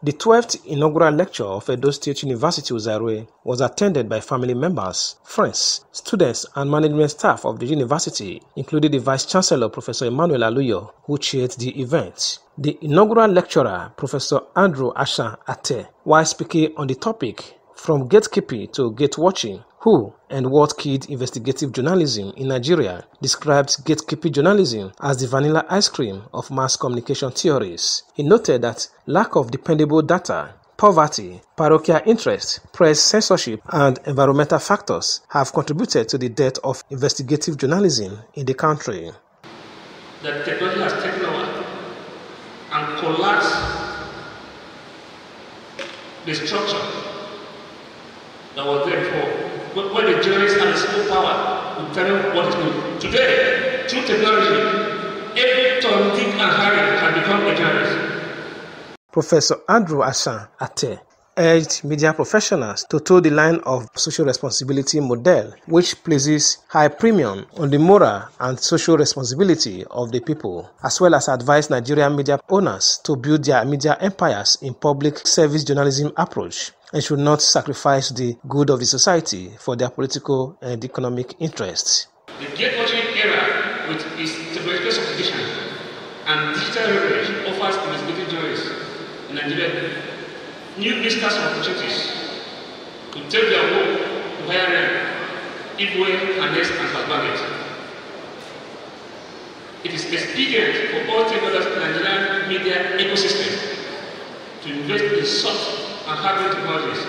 The 12th inaugural lecture of Edo State University Uzairue was attended by family members, friends, students and management staff of the university, including the Vice Chancellor Professor Emmanuel Aluyor, who chaired the event. The inaugural lecturer, Professor Andrew Asan Ate, while speaking on the topic from gatekeeping to gate watching, who and what killed investigative journalism in Nigeria described gatekeeping journalism as the vanilla ice cream of mass communication theories. He noted that lack of dependable data, poverty, parochial interest, press censorship, and environmental factors have contributed to the death of investigative journalism in the country. That technology has taken over and collapsed the structure that was there before when the journalists had a simple power to tell you what is good. Today, through technology, every Tom, Dick, and Harry can become a journalist. Professor Andrew Asan Ate urged media professionals to toe the line of social responsibility model, which places high premium on the moral and social responsibility of the people, as well as advise Nigerian media owners to build their media empires in public service journalism approach and should not sacrifice the good of the society for their political and economic interests. The gatewatching era, with its technological sophistication and digital leverage, offers investigative journalists in Nigeria new of opportunities to take their work to higher rank, if well harnessed and transparent. It is expedient for all stakeholders in the Nigerian media ecosystem to invest in soft and hardware technologies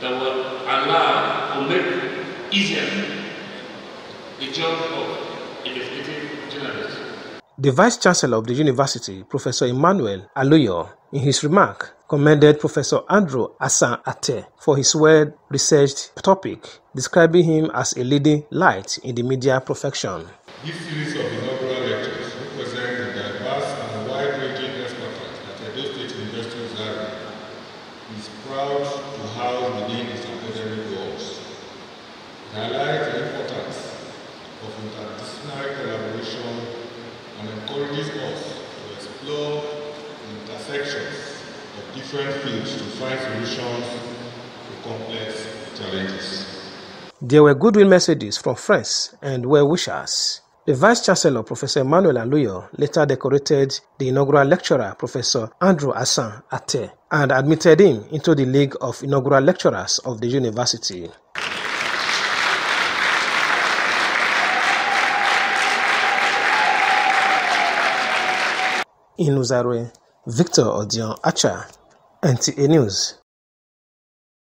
that will allow or make easier the job of investigative journalists. The Vice Chancellor of the university, Professor Emmanuel Aluyor, in his remark, commended Professor Andrew Asan Ate for his well-researched topic, describing him as a leading light in the media profession. This series of inaugural lectures represent the diverse and wide-ranging expertise that Edo State University Uzairue is proud to house within its academic walls. It highlights the importance of interdisciplinary collaboration and encourages us to explore the intersections of different fields to find solutions to complex challenges. There were goodwill messages from friends and well-wishers. The Vice Chancellor, Professor Emmanuel Aluyor, later decorated the inaugural lecturer, Professor Andrew Asan Ate, and admitted him into the League of Inaugural Lecturers of the university. In Uzairue, Victor Odion Acha, NTA News.